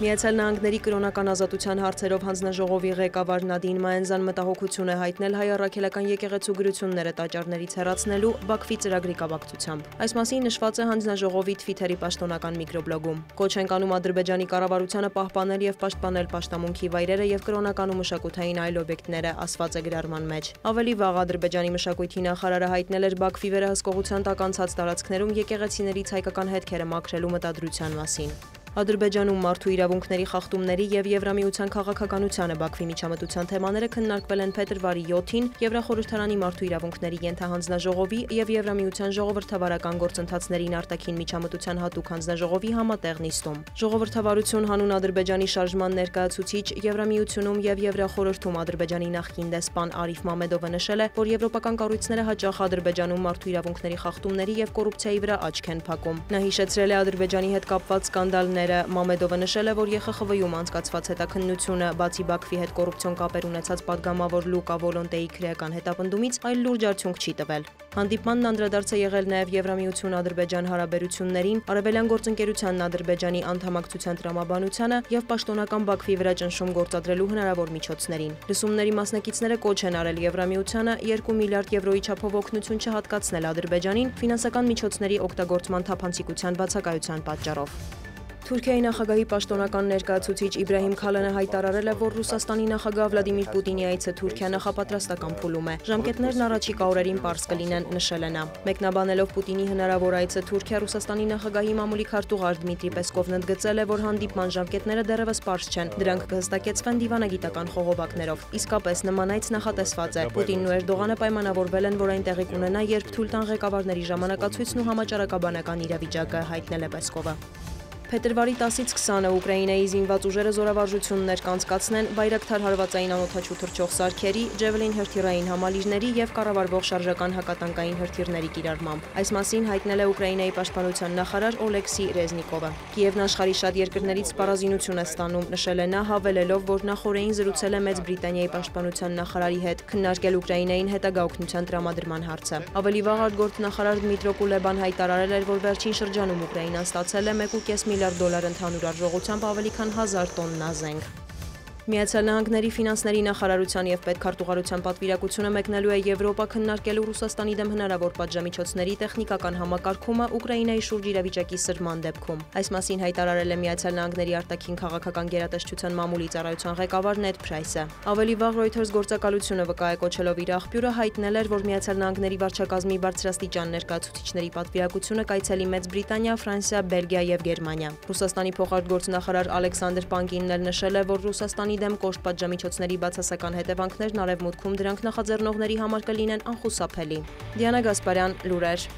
Միացյալ Նահանգների կրոնական ազատության հարցերով հանձնաժողովի ղեկավար Նադին Մայենզան մտահոգություն է հայտնել հայ առաքելական եկեղեցու գրությունները տաճարներից հեռացնելու Բաքվի ծրագրի կապակցությամբ։ Այս մասին նշված է հանձնաժողովի Twitter-ի պաշտոնական միկրոբլոգում։ Կոչ են կանում Ադրբեջանի կառավարությանը պահպանել եւ պաշտպանել պաշտամունքի վայրերը եւ կրոնական ու մշակութային այլ օբյեկտները, ասված է գրառման մեջ։ Ավելի վաղ Ադրբեջանի մշակույթի նախարարը հայտնել էր Բաքվի վերահսկողության տակ անցած տարածքներում եկեղեցիներից հայկական հետքերը մաքրելու մտադրության մասին։ Ադրբեջանում մարդու իրավունքների խախտումների եւ Եվրամիության քաղաքականությանը Բաքվի միջամտության թեմաները քննարկվել են փետրվարի 7-ին Եվրախորհրդարանի մարդու իրավունքների ենթահանձնաժողովի եւ Եվրամիության ժողովրդավարական գործընթացներին արտաքին միջամտության հատուկ հանձնաժողովի համատեղ նիստում։ Ժողովրդավարություն հանուն Ադրբեջանի շարժման ներկայացուցիչ Եվրամիությունում եւ Եվրախորհրդում Ադրբեջանի նախկին դեսպան Արիֆ Մամեդովը նշել է, որ եվրոպական կառույցները հաճախ Ադրբեջանում մարդու իրավունքների խախտումների եւ կոռուպցիայի վրա աչք են փակում։ Նա հիշեցրել է Ադրբեջանի հետ կապված սկանդալներ անդամները։ Մամեդովը նշել է, որ ԵԽԽՎ-ում անցկացված հետաքննությունը բացի Բաքվի հետ կոռուպցիոն կապեր ունեցած падգամավոր Լուկա Վոլոնտեի քրեական հետապնդումից այլ լուրջ արդյունք չի տվել։ Հանդիպմանն անդրադարձ է եղել նաև Եվրամիություն-Ադրբեջան հարաբերություններին, Արևելյան գործընկերությանն Ադրբեջանի անդամակցության տրամաբանությանը եւ պաշտոնական Բաքվի վրա ճնշում գործադրելու հնարավոր միջոցներին։ Լսումների մասնակիցները կոչ են արել Եվրամիությանը 2 միլիարդ եվրոյի չափով օգնություն չհատկացնել Ադրբեջանին ֆինանսական միջոցների օգտագործման թափանցիկության բացակայության պատճառով։ Թուրքիայի նախագահի պաշտոնական ներկայացուցիչ Իբրահիմ Քալանը հայտարարել է, որ Ռուսաստանի նախագահ Վլադիմիր Պուտինի այցը Թուրքիա նախապատրաստական փուլում է։ Ժամկետներն առաջիկա օրերին པարզ կլինեն, նշել է նա։ Մեկնաբանելով Պուտինի հնարավոր այցը Թուրքիա Ռուսաստանի նախագահի մամուլի քարտուղար Դմիտրի Պեսկովն ընդգծել է, որ հանդիպման ժամկետները դեռևս པարզ չեն։ Դրանք կհստակեցվեն դիվանագիտական խողովակներով։ Իսկապես նման այց նախատեսված է։ Պուտինն ու Էրդողանը պայմանավորվել են, որ այն տեղի կունենա, երբ թույլ տան ղեկավարների ժամանակացույցն ու համաճարակաբանական իրավիճակը հայտնել է Պեսկովը։ Փետրվարի 10-ից 20-ը Ուկրաինայի զինված ուժերը զորավարժություններ կանցկացնեն Բայրակթար հարվածային անօթաչու թռչող սարքերի, Ջևելին հրթիռային համալիրների եւ կառավարվող շարժական հակատանկային հրթիռների կիրառմամբ։ Այս մասին հայտնել է Ուկրաինայի պաշտպանության նախարար Օլեքսի Ռեզնիկովը։ Կիևն աշխարհի շատ երկրներից սպառազինություն է ստանում, նշել է նա, հավելելով, որ նախորդին զրուցել է Մեծ Բրիտանիայի պաշտպանության նախարարի հետ, քննարկել Ուկրաինային հետագա օգնության տրամադրման հարցը։ Ավելի վաղ արտգործնախարար Դմիտրո Կուլեբան հայտարարել էր, որ վերջին շրջանում Ուկրաինան ստացել է 1.5 միլիարդ դոլար ընդհանուր արժողությամբ ավելի քան 1000 տոննա զենք։ Միացյալ Նահանգների ֆինանսների նախարարության եւ պետքարտուղարության պատվիրակությունը մեկնելու է Եվրոպա քննարկելու Ռուսաստանի դեմ հնարավոր պատժամիջոցների տեխնիկական համակարգումը Ուկրաինայի շուրջ իրավիճակի սրման դեպքում։ Այս մասին հայտարարել է Միացյալ Նահանգների արտաքին քաղաքական գերատեսչության մամուլի ծառայության ղեկավար Նեդ Փրայսը։ Ավելի վաղ Reuters գործակալությունը վկայակոչելով իր աղբյուրը հայտնել էր, որ Միացյալ Նահանգների վարչակազմի բարձրաստիճան ներկայացուցիչների պատվիրակությունը կայցելի Մեծ Բրիտանիա, Ֆրանսիա, Բելգիա եւ Գերմանիա։ Ռուսաստանի փոխարտգործնախարար Ալեքսանդր Պանկինն էլ նշել է, որ Ռուսաստանի դեմ կոշտ պատժամիջոցների բացասական հետևանքներն արևմուտքում դրանք նախաձեռնողների համար կլինեն անխուսափելի։ Դիանա Գասպարյան, լուրեր։